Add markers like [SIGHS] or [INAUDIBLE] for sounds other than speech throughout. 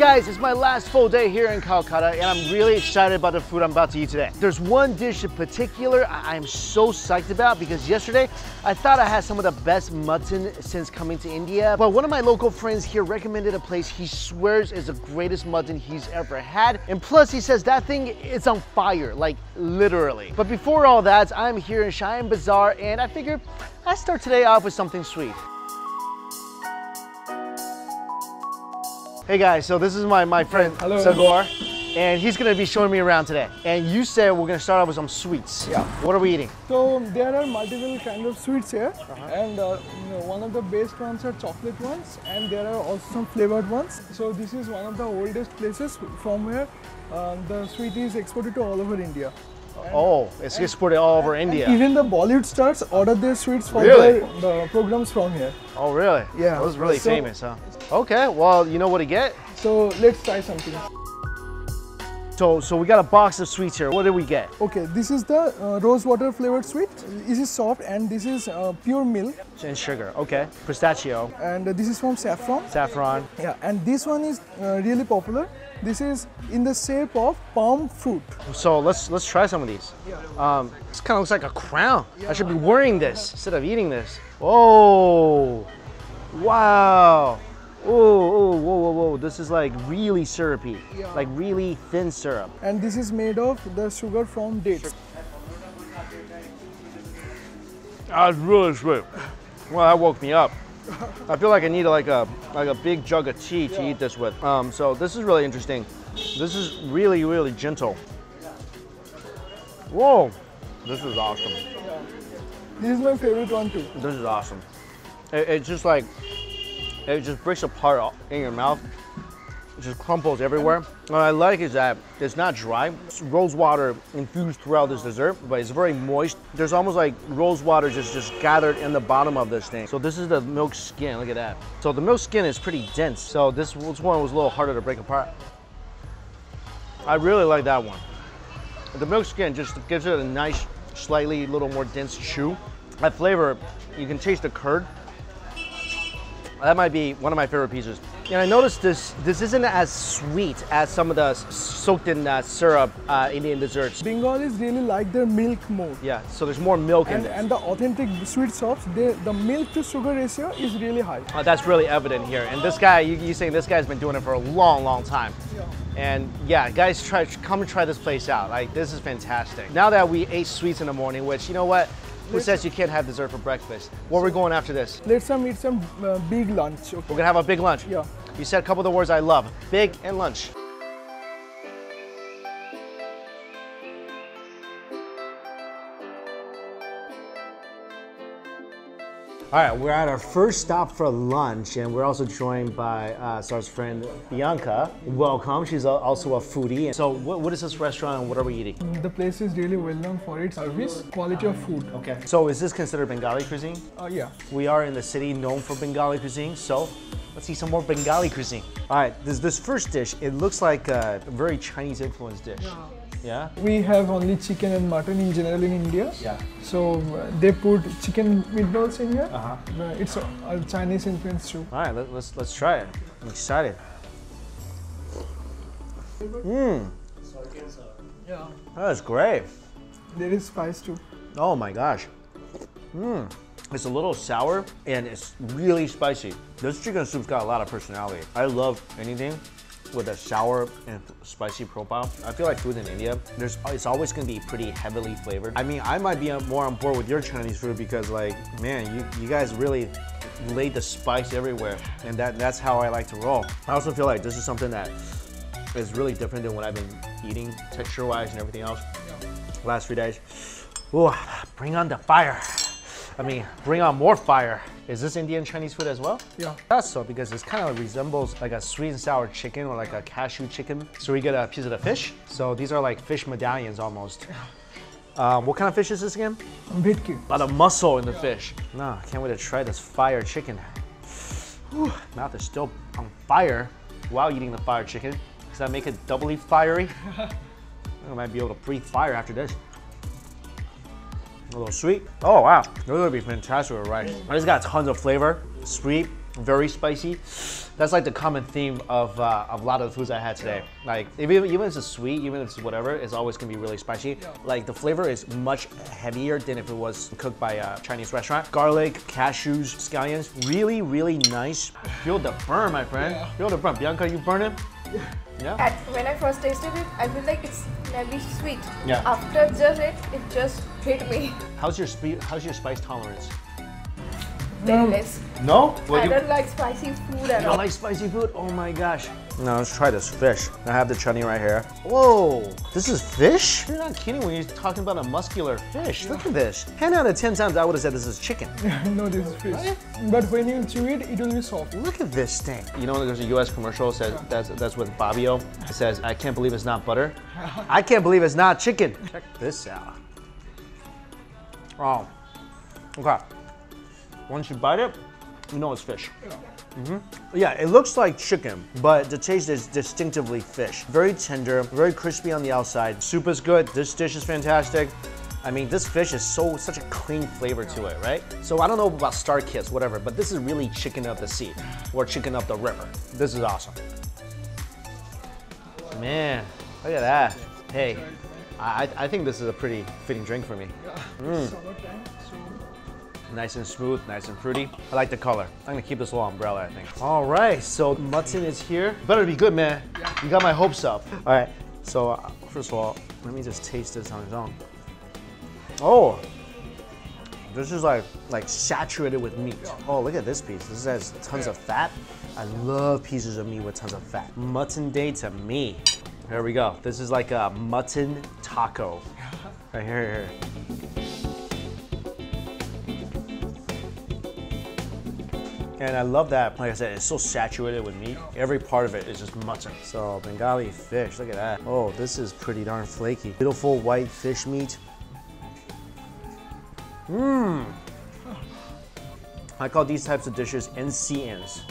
Guys, it's my last full day here in Calcutta and I'm really excited about the food I'm about to eat today. There's one dish in particular I am so psyched about because yesterday I thought I had some of the best mutton since coming to India, but one of my local friends here recommended a place he swears is the greatest mutton he's ever had. And plus he says that thing is on fire, like literally. But before all that, I'm here in Shyam Bazaar and I figured I'd start today off with something sweet. Hey guys, so this is my, my friend Hello. Sagor, and he's gonna be showing me around today. And you said we're gonna start off with some sweets. Yeah. What are we eating? So there are multiple kind of sweets here, Uh-huh. and uh, you know, one of the best ones are chocolate ones, and there are also some flavored ones. So this is one of the oldest places from where uh, the sweet is exported to all over India. Oh, it's exported all over India. Even the Bollywood stars order their sweets for Really? their the programs from here. Oh, really? Yeah. That was really So- famous, huh? Okay, well, you know what to get? So let's try something. So, so we got a box of sweets here. What did we get? Okay, this is the uh, rose water flavored sweet. This is soft and this is uh, pure milk, And sugar. Okay. Pistachio, and this is from saffron. saffron. Yeah, and this one is uh, really popular. This is in the shape of palm fruit. So let's let's try some of these. Um, this kind of looks like a crown. I should be wearing this instead of eating this. Oh, wow. Oh, oh, whoa, whoa, whoa. This is like really syrupy, Yeah. like really thin syrup. And this is made of the sugar from dates. That's really sweet. Well, that woke me up. I feel like I need like a like a big jug of tea to eat this with. Um, so this is really interesting. This is really really gentle. Whoa, this is awesome. This is my favorite one too. This is awesome. It, it's just like it just breaks apart in your mouth. It just crumples everywhere. What I like is that it's not dry. It's rose water infused throughout this dessert, but it's very moist. There's almost like rose water just, just gathered in the bottom of this thing. So this is the milk skin, look at that. So the milk skin is pretty dense. So this, this one was a little harder to break apart. I really like that one. The milk skin just gives it a nice, slightly little more dense chew. That flavor, you can taste the curd. That might be one of my favorite pieces. And I noticed this, this isn't as sweet as some of the soaked in uh, syrup uh, Indian desserts. Bengalis really like their milk more. Yeah, so there's more milk in And, this. and the authentic sweet shops, they, the milk to sugar ratio is really high. Uh, that's really evident here. And this guy, you, you saying this guy's been doing it for a long, long time. Yeah. And yeah, guys, try come and try this place out. Like this is fantastic. Now that we ate sweets in the morning, which you know what, who says you can't have dessert for breakfast? Where are we going after this? Let's some eat some uh, big lunch. Okay. We're gonna have a big lunch. Yeah. You said a couple of the words I love: big and lunch. All right, we're at our first stop for lunch, and we're also joined by uh, Sar's friend Bianca. Welcome. She's a, also a foodie. So, what, what is this restaurant, and what are we eating? The place is really well known for its service, quality of food. Okay. So, is this considered Bengali cuisine? Uh, yeah. We are in the city known for Bengali cuisine, so let's see some more Bengali cuisine. All right, this this first dish, it looks like a very Chinese influenced dish. Yeah. We have only chicken and mutton in general in India. Yeah. So uh, they put chicken meatballs in here. Uh-huh. Uh, it's a, a Chinese influence too. All right, let, let's let's try it. I'm excited. Mmm, Yeah. that's great. There is spice too. Oh my gosh. Mmm. It's a little sour and it's really spicy. This chicken soup's got a lot of personality. I love anything with a sour and spicy profile. I feel like food in India, there's it's always gonna be pretty heavily flavored. I mean, I might be more on board with your Chinese food because like, man, you, you guys really laid the spice everywhere and that that's how I like to roll. I also feel like this is something that is really different than what I've been eating texture-wise and everything else last few days. Ooh, bring on the fire. I mean, bring on more fire. Is this Indian Chinese food as well? Yeah. That's so because it kind of resembles like a sweet and sour chicken or like a cashew chicken. So we get a piece of the fish. So these are like fish medallions almost. Um, what kind of fish is this again? Bhetki. A lot of muscle in the fish. No, I can't wait to try this fire chicken. Whew, [SIGHS] mouth is still on fire while eating the fire chicken. Does that make it doubly fiery? [LAUGHS] I might be able to breathe fire after this. A little sweet. Oh wow, this would be fantastic with rice. It's got tons of flavor, sweet, very spicy. That's like the common theme of, uh, of a lot of the foods I had today. Like even, even if it's sweet, even if it's whatever, it's always gonna be really spicy. Like the flavor is much heavier than if it was cooked by a Chinese restaurant. Garlic, cashews, scallions, really, really nice. Feel the burn, my friend. Yeah. Feel the burn. Bianca, you burn it? Yeah. At, when I first tasted it, I feel like it's very sweet. Yeah. After just it, it just hit me. How's your How's your spice tolerance? Very less. No. I don't like spicy food at You don't like spicy food? Oh my gosh. No, let's try this fish. I have the chutney right here. Whoa, this is fish? You're not kidding when you're talking about a muscular fish. Look at this. 10 out of 10 times I would have said this is chicken. [LAUGHS] no, this is fish. But when you chew it, it will be soft. Look at this thing. You know, there's a US commercial that says that's, that's with Fabio. It says, I can't believe it's not butter. [LAUGHS] I can't believe it's not chicken. Check this out. Oh, okay. Once you bite it, you know it's fish. Mm-hmm. Yeah, it looks like chicken, but the taste is distinctively fish. Very tender, very crispy on the outside. Soup is good. This dish is fantastic. I mean, this fish is so such a clean flavor to it, right? So I don't know about StarKist, whatever, but this is really chicken of the sea or chicken of the river. This is awesome. Man, look at that. Hey, I, I think this is a pretty fitting drink for me. Mm. So Nice and smooth, nice and fruity. I like the color. I'm gonna keep this little umbrella, I think. All right, so mutton is here. Better be good, man. You got my hopes up. All right, so uh, first of all, let me just taste this on its own. Oh, this is like like saturated with meat. Oh, look at this piece. This has tons of fat. I love pieces of meat with tons of fat. Mutton day to me. Here we go. This is like a mutton taco. [LAUGHS] Right here, here. And I love that, like I said, it's so saturated with meat. Every part of it is just mutton. So Bengali fish, look at that. Oh, this is pretty darn flaky. Beautiful white fish meat. Mmm. I call these types of dishes NCNs.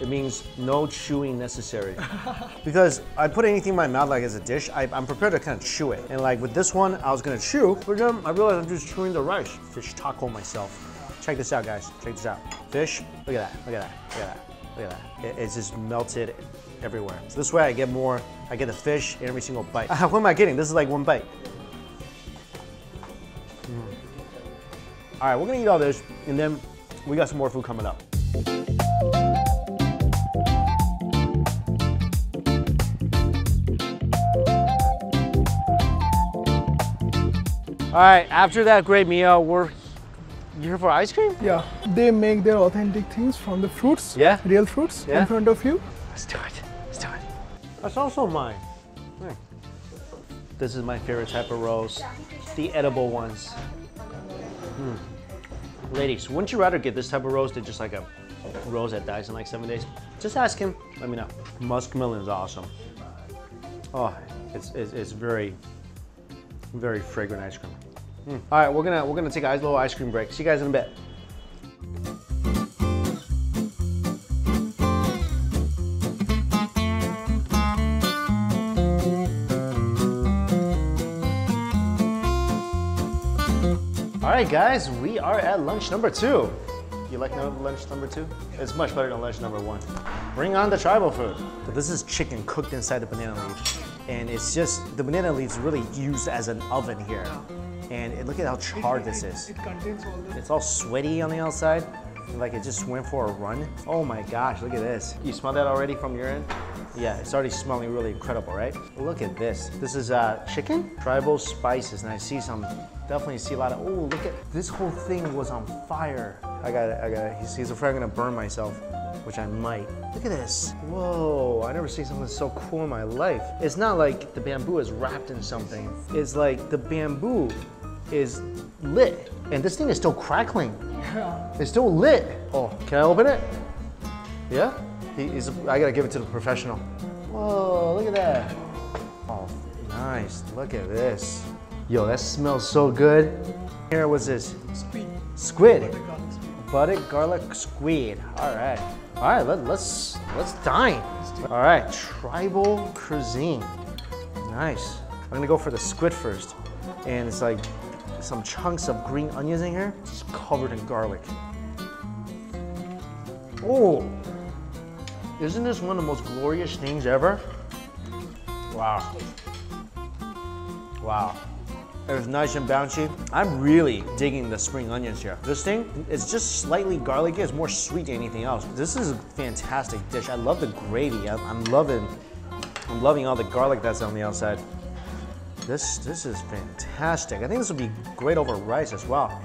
It means no chewing necessary. [LAUGHS] because I put anything in my mouth like as a dish, I, I'm prepared to kind of chew it. And like with this one, I was gonna chew, but then I realized I'm just chewing the rice. Fish taco myself. Check this out, guys. Check this out. Fish, look at that, look at that, look at that, look at that. It- it's just melted everywhere. So this way I get more, I get the fish in every single bite. [LAUGHS] what am I getting? This is like one bite. Mm. All right, we're gonna eat all this, and then we got some more food coming up. All right, after that great meal, we're you here for ice cream? yeah, they make their authentic things from the fruits. Yeah? Real fruits Yeah? in front of you. Let's do it. Let's do it. That's also mine. Here. This is my favorite type of rose, the edible ones. Hmm. Ladies, wouldn't you rather get this type of rose than just like a rose that dies in like seven days? Just ask him. Let me know. Muskmelon is awesome. Oh, it's, it's, it's very, very fragrant ice cream. Mm. All right, we're gonna we're gonna take a little ice cream break. See you guys in a bit. All right, guys, we are at lunch number two. You like lunch number two? It's much better than lunch number one. Bring on the tribal food. So this is chicken cooked inside the banana leaf. And it's just, the banana leaves really used as an oven here. And it, look at how charred this is. It contains all the It's all sweaty on the outside, like it just went for a run. Oh my gosh, look at this. You smell that already from your end? Yeah, it's already smelling really incredible, right? Look at this. This is uh, chicken, tribal spices, and I see some, definitely see a lot of, oh, look at, this whole thing was on fire. I got it, I got it. He's, he's afraid I'm gonna burn myself, which I might. Look at this. Whoa, I never seen something so cool in my life. It's not like the bamboo is wrapped in something. It's like the bamboo is lit, and this thing is still crackling. Yeah. It's still lit. Oh, can I open it? Yeah? He, he's, I gotta give it to the professional. Whoa, look at that. Oh, nice. Look at this. Yo, that smells so good. Here, what's this? Squid. Butter garlic squid. All right. All right, let, let's let's dine. All right, tribal cuisine. Nice. I'm gonna go for the squid first, and it's like some chunks of green onions in here, just covered in garlic. Oh, isn't this one of the most glorious things ever? Wow. Wow. It's nice and bouncy. I'm really digging the spring onions here. This thing, it's just slightly garlicky. It's more sweet than anything else. This is a fantastic dish. I love the gravy. I'm loving, I'm loving all the garlic that's on the outside. This, this is fantastic. I think this would be great over rice as well.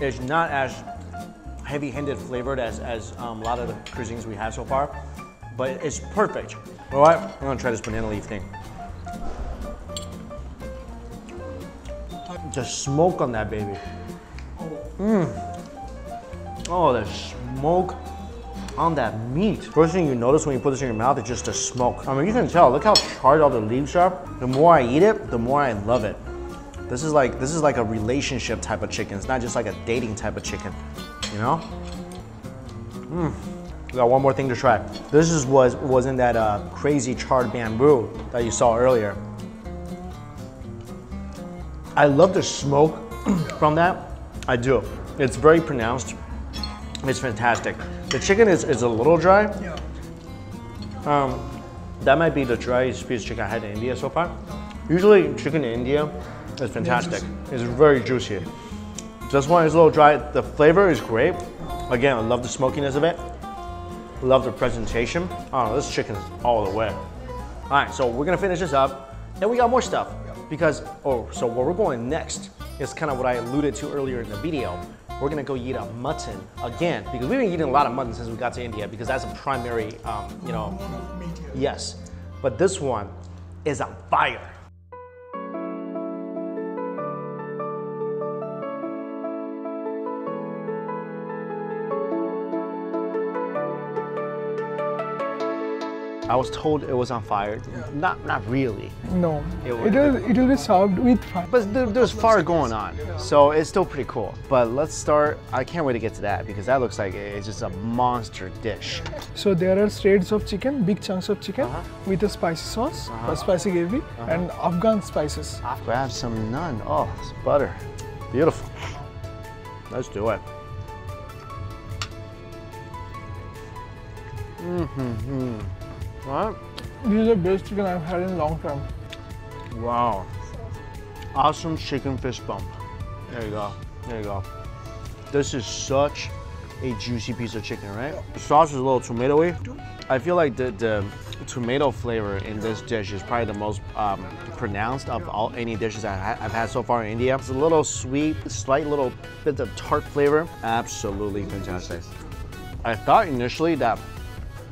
It's not as heavy-handed flavored as, as um, a lot of the cuisines we have so far, but it's perfect. All right, I'm gonna try this banana leaf thing. The smoke on that baby. Mmm. Oh, the smoke on that meat. First thing you notice when you put this in your mouth is just the smoke. I mean, you can tell, look how charred all the leaves are. The more I eat it, the more I love it. This is like this is like a relationship type of chicken. It's not just like a dating type of chicken, you know? Mmm. Got one more thing to try. This is was wasn't that uh, crazy charred bamboo that you saw earlier. I love the smoke [CLEARS THROAT] from that. I do. It's very pronounced. It's fantastic. The chicken is, is a little dry. Yeah. Um, that might be the driest piece of chicken I had in India so far. Usually, chicken in India is fantastic. It's very juicy. This one is a little dry. The flavor is great. Again, I love the smokiness of it. Love the presentation. Oh, this chicken is all the way. All right, so we're gonna finish this up, and we got more stuff because oh, so where we're going next is kind of what I alluded to earlier in the video. We're gonna go eat a mutton again because we've been eating a lot of mutton since we got to India because that's a primary, um, you know, Yes, but this one is on fire. I was told it was on fire. Not, not really. No, It it would- will it will be served with fire. But there, there's fire going on, so it's still pretty cool. But let's start. I can't wait to get to that because that looks like it's just a monster dish. So there are shreds of chicken, big chunks of chicken Uh-huh. with a spicy sauce, a spicy gravy, and Afghan spices. Grab some naan. Oh, it's butter. Beautiful. Let's do it. Mm-hmm. What? This is the best chicken I've had in a long time. Wow. Awesome chicken fist bump. There you go. There you go. This is such a juicy piece of chicken, right? The sauce is a little tomatoey. I feel like the, the tomato flavor in this dish is probably the most um, pronounced of all any dishes I've had so far in India. It's a little sweet, slight little bit of tart flavor. Absolutely fantastic. I thought initially that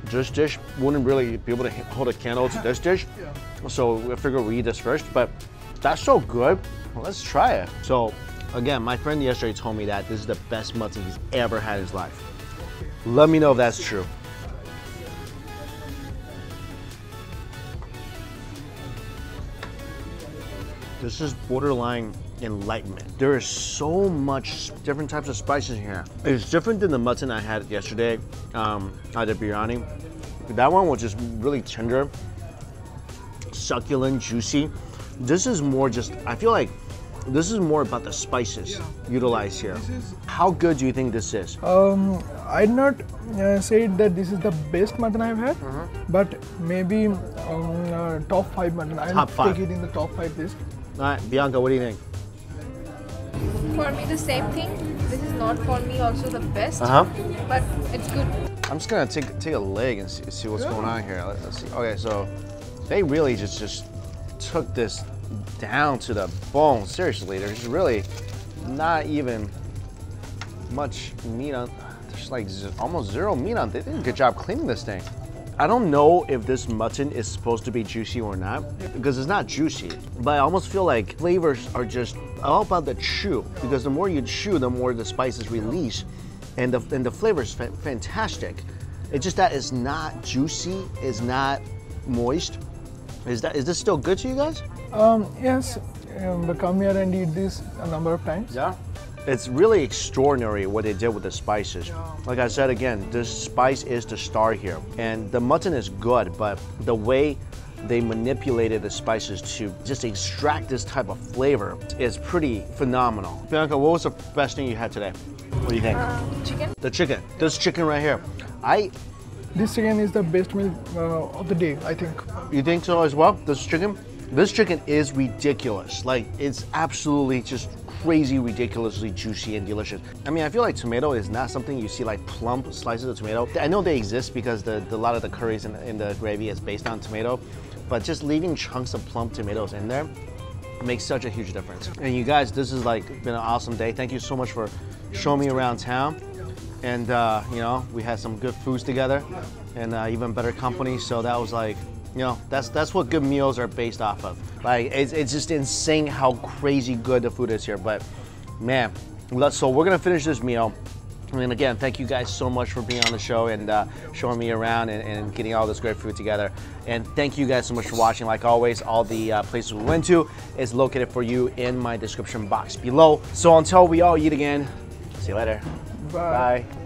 this dish wouldn't really be able to hold a candle to this dish. [LAUGHS] So I figured we eat this first, but that's so good. Well, let's try it. So again, my friend yesterday told me that this is the best mutton he's ever had in his life. Let me know if that's true. This is borderline enlightenment. There is so much different types of spices here. It's different than the mutton I had yesterday um, at the biryani. That one was just really tender, succulent, juicy. This is more just, I feel like this is more about the spices utilized here. How good do you think this is? Um, I'd not uh, say that this is the best mutton I've had, Mm-hmm. but maybe um, uh, top five mutton. I'll Top five. take it in the top five list. All right, Bianca, what do you think? For me, the same thing. This is not for me also the best, Uh huh. but it's good. I'm just gonna take take a leg and see, see what's going on here. Let- Let's see. Okay, so they really just just took this down to the bone. Seriously, there's really not even much meat on. There's like z- almost zero meat on. They did a good job cleaning this thing. I don't know if this mutton is supposed to be juicy or not because it's not juicy. But I almost feel like flavors are just all about the chew because the more you chew, the more the spices release, and the and the flavor is fa- fantastic. It's just that it's not juicy, it's not moist. Is that is this still good to you guys? Um, yes, um, come here and eat this a number of times. Yeah. It's really extraordinary what they did with the spices. Like I said again, this spice is the star here. And the mutton is good, but the way they manipulated the spices to just extract this type of flavor is pretty phenomenal. Bianca, what was the best thing you had today? What do you think? Um, chicken. The chicken. This chicken right here. I, This chicken is the best meal uh, of the day, I think. you think so as well? This chicken? This chicken is ridiculous. Like, it's absolutely just crazy, ridiculously juicy and delicious. I mean, I feel like tomato is not something you see like plump slices of tomato. I know they exist because the, the a lot of the curries in, in the gravy is based on tomato, but just leaving chunks of plump tomatoes in there makes such a huge difference. And you guys, this has like been an awesome day. Thank you so much for showing me around town. And uh, you know, we had some good foods together, and uh, even better company. So that was like, you know, that's that's what good meals are based off of. Like, it's, it's just insane how crazy good the food is here. But man, let's. So we're gonna finish this meal. And again, thank you guys so much for being on the show and uh, showing me around and, and, getting all this great food together. And thank you guys so much for watching. Like always, all the uh, places we went to is located for you in my description box below. So until we all eat again, see you later. Bye. Bye.